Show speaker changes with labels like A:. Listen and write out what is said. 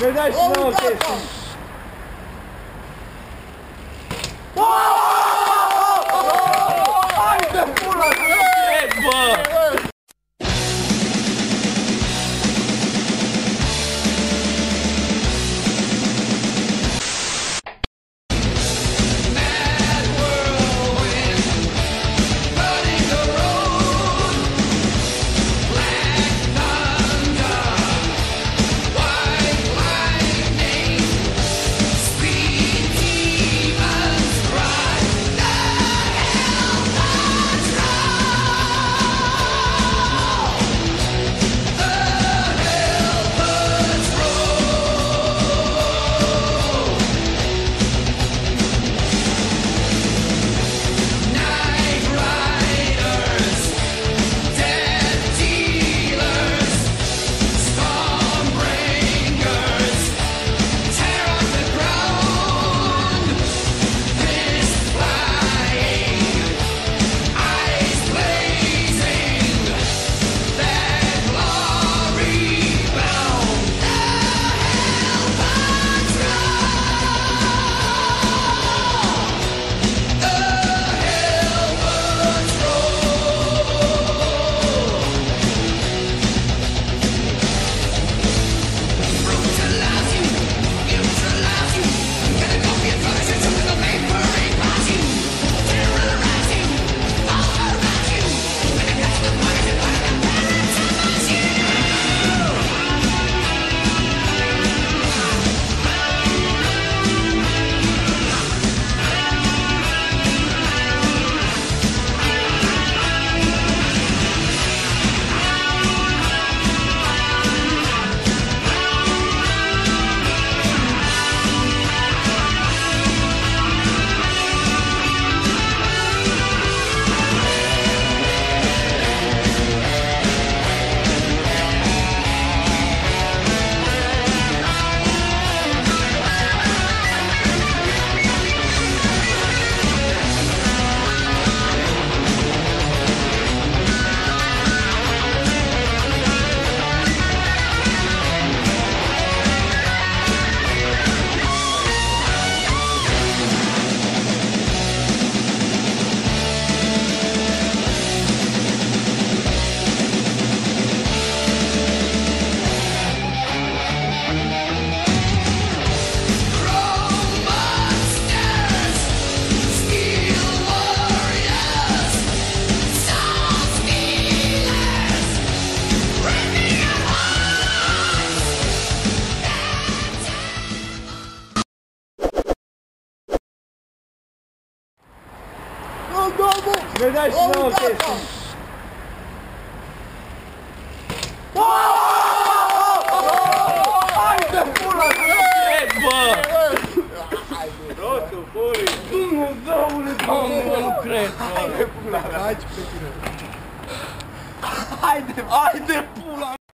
A: Ne dai și nouă Ne dai și nouă chestii. Hai de pula mea!
B: Bă!
A: Rotul, pui!
B: Dumnezeule, doamne, nu cred, bă!
A: Hai de pula mea!
B: Hai de, hai de pula